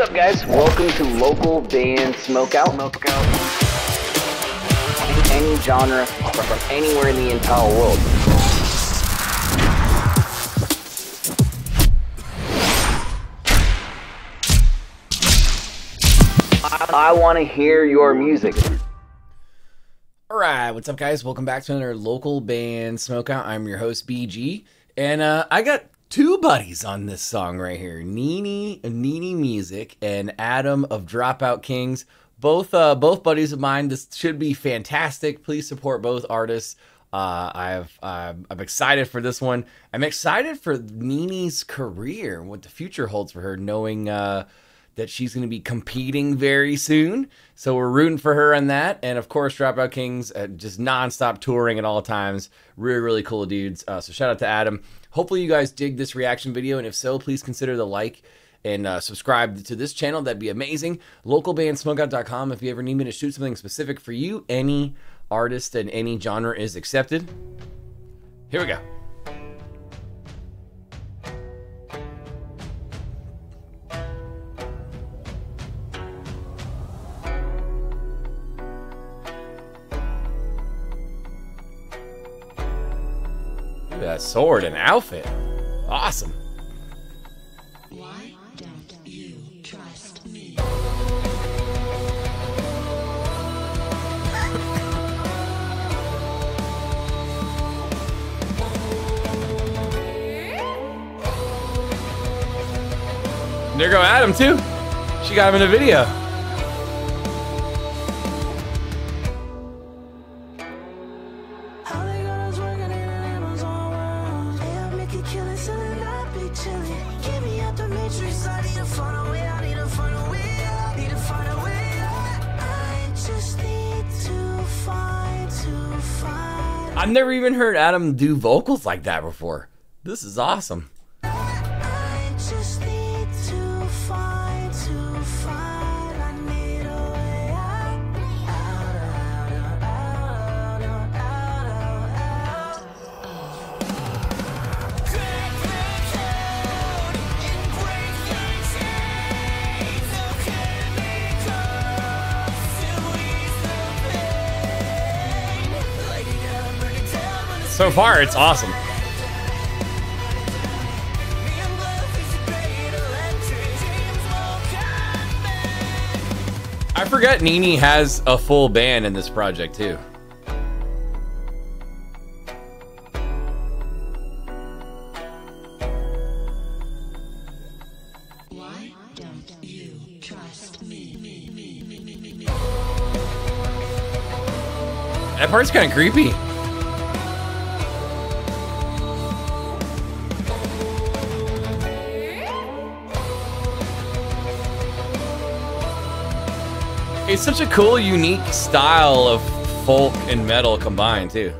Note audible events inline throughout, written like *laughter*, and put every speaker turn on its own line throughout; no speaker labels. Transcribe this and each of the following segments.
What's up, guys? Welcome to local band Smokeout. Smokeout. Any genre from anywhere in the entire world. I, I want to hear your music.
All right, what's up, guys? Welcome back to another local band Smokeout. I'm your host BG, and uh, I got two buddies on this song right here: Nini, Nini Music, and Adam of Dropout Kings. Both, uh, both buddies of mine. This should be fantastic. Please support both artists. Uh, I've, uh, I'm excited for this one. I'm excited for Nini's career, what the future holds for her, knowing uh, that she's going to be competing very soon. So we're rooting for her on that. And of course, Dropout Kings, uh, just nonstop touring at all times. Really, really cool dudes. Uh, so shout out to Adam. Hopefully, you guys dig this reaction video. And if so, please consider the like and uh, subscribe to this channel. That'd be amazing. Localbandsmokeout.com if you ever need me to shoot something specific for you. Any artist and any genre is accepted. Here we go. That sword and outfit. Awesome.
Why don't you trust me?
There go Adam too. She got him in a video. I've never even heard Adam do vocals like that before. This is awesome. So far, it's awesome. I forget Nini has a full band in this project too. That part's kind of creepy. It's such a cool, unique style of folk and metal combined, too.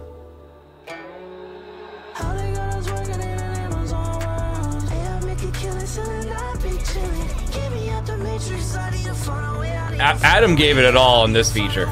Adam gave it at all in this feature.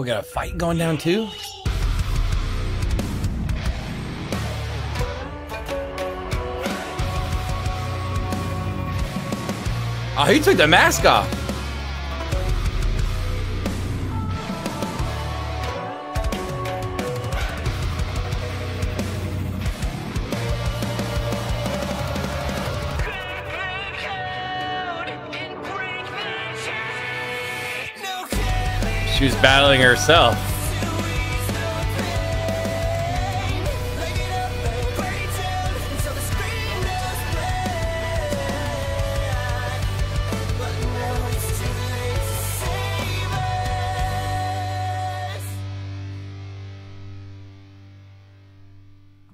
We got a fight going down too? Oh, he took the mask off. She was battling herself.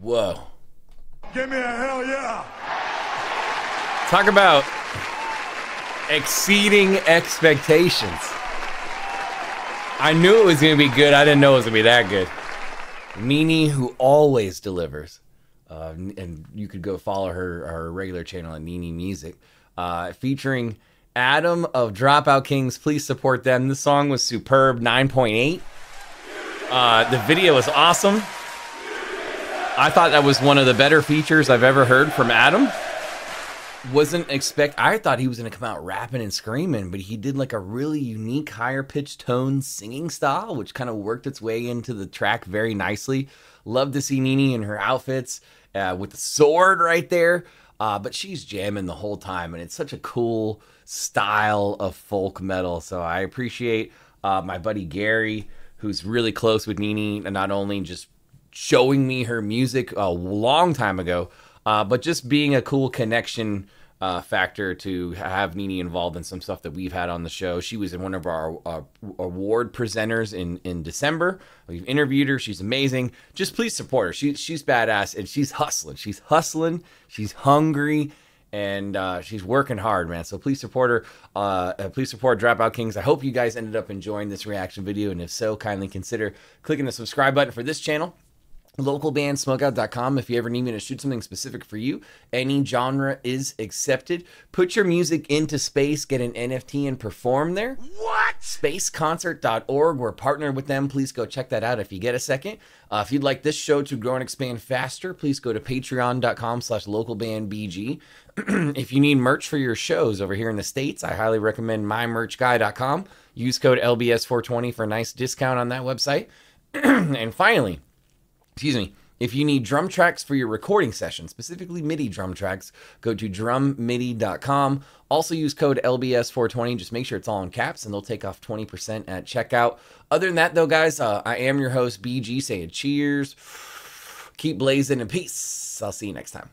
Whoa.
Give me a hell yeah.
Talk about exceeding expectations. I knew it was going to be good. I didn't know it was going to be that good. Nini, who always delivers. Uh, and you could go follow her her regular channel at Nini Music, uh, featuring Adam of Dropout Kings. Please support them. This song was superb, 9.8. Uh, the video was awesome. I thought that was one of the better features I've ever heard from Adam wasn't expect I thought he was gonna come out rapping and screaming, but he did like a really unique higher pitched tone singing style, which kind of worked its way into the track very nicely. Love to see Nini in her outfits uh, with the sword right there. Uh, but she's jamming the whole time, and it's such a cool style of folk metal. So I appreciate uh, my buddy Gary, who's really close with Nini, and not only just showing me her music a long time ago, uh, but just being a cool connection uh, factor to have Nini involved in some stuff that we've had on the show. She was in one of our uh, award presenters in in December. We've interviewed her. She's amazing. Just please support her. She, she's badass and she's hustling. She's hustling. She's hungry. And uh, she's working hard, man. So please support her. Uh, uh, please support Dropout Kings. I hope you guys ended up enjoying this reaction video. And if so, kindly consider clicking the subscribe button for this channel localbandsmokeout.com if you ever need me to shoot something specific for you. Any genre is accepted. Put your music into space get an nft and perform there. What? Spaceconcert.org we're partnered with them. Please go check that out if you get a second. Uh, if you'd like this show to grow and expand faster please go to patreon.com slash localbandbg. *clears throat* If you need merch for your shows over here in the states i highly recommend mymerchguy.com use code lbs420 for a nice discount on that website. *clears throat* And finally excuse me, if you need drum tracks for your recording session, specifically MIDI drum tracks, go to drummidi.com. Also use code LBS420. Just make sure it's all in caps and they'll take off 20% at checkout. Other than that, though, guys, uh, I am your host, BG, saying cheers, keep blazing, and peace. I'll see you next time.